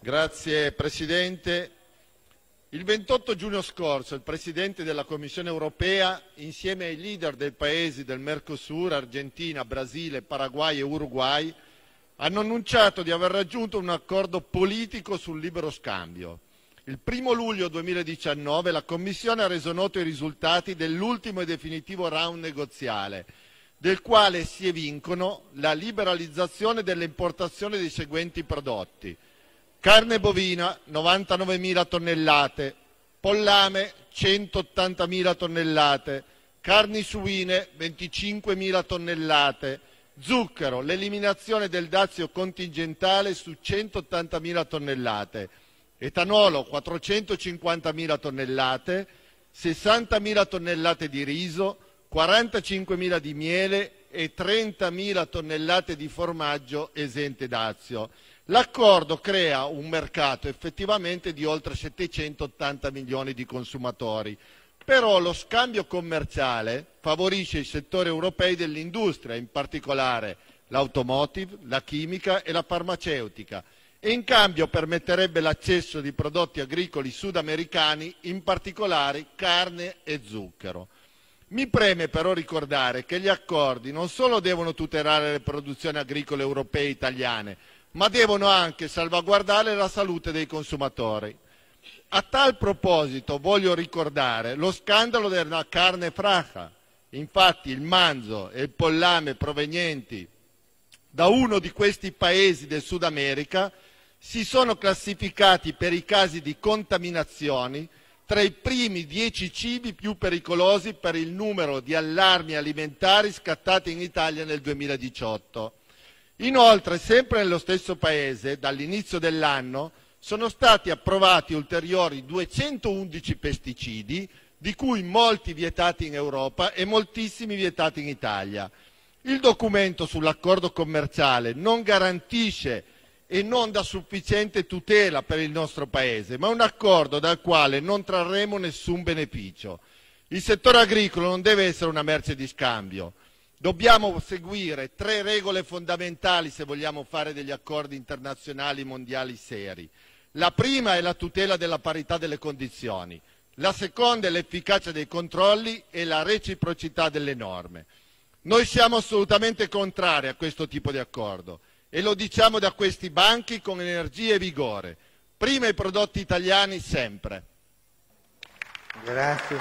Grazie Presidente. Il 28 giugno scorso il Presidente della Commissione europea, insieme ai leader dei paesi del Mercosur, Argentina, Brasile, Paraguay e Uruguay, hanno annunciato di aver raggiunto un accordo politico sul libero scambio. Il 1 luglio 2019 la Commissione ha reso noto i risultati dell'ultimo e definitivo round negoziale, del quale si evincono la liberalizzazione delle importazioni dei seguenti prodotti: carne bovina 99.000 tonnellate, pollame 180.000 tonnellate, carni suine 25.000 tonnellate, zucchero, l'eliminazione del dazio contingentale su 180.000 tonnellate, etanolo 450.000 tonnellate, 60.000 tonnellate di riso, 45.000 di miele e 30.000 tonnellate di formaggio esente dazio. L'accordo crea un mercato effettivamente di oltre 780 milioni di consumatori, però lo scambio commerciale favorisce i settori europei dell'industria, in particolare l'automotive, la chimica e la farmaceutica, e in cambio permetterebbe l'accesso di prodotti agricoli sudamericani, in particolare carne e zucchero. Mi preme però ricordare che gli accordi non solo devono tutelare le produzioni agricole europee e italiane, ma devono anche salvaguardare la salute dei consumatori. A tal proposito voglio ricordare lo scandalo della carne fraca. Infatti il manzo e il pollame provenienti da uno di questi paesi del Sud America si sono classificati per i casi di contaminazioni tra i primi dieci cibi più pericolosi per il numero di allarmi alimentari scattati in Italia nel 2018. Inoltre, sempre nello stesso Paese, dall'inizio dell'anno sono stati approvati ulteriori 211 pesticidi, di cui molti vietati in Europa e moltissimi vietati in Italia. Il documento sull'accordo commerciale non garantisce e non dà sufficiente tutela per il nostro Paese, ma è un accordo dal quale non trarremo nessun beneficio. Il settore agricolo non deve essere una merce di scambio. Dobbiamo seguire tre regole fondamentali se vogliamo fare degli accordi internazionali mondiali seri. La prima è la tutela della parità delle condizioni, la seconda è l'efficacia dei controlli e la reciprocità delle norme. Noi siamo assolutamente contrari a questo tipo di accordo e lo diciamo da questi banchi con energia e vigore. Prima i prodotti italiani sempre. Grazie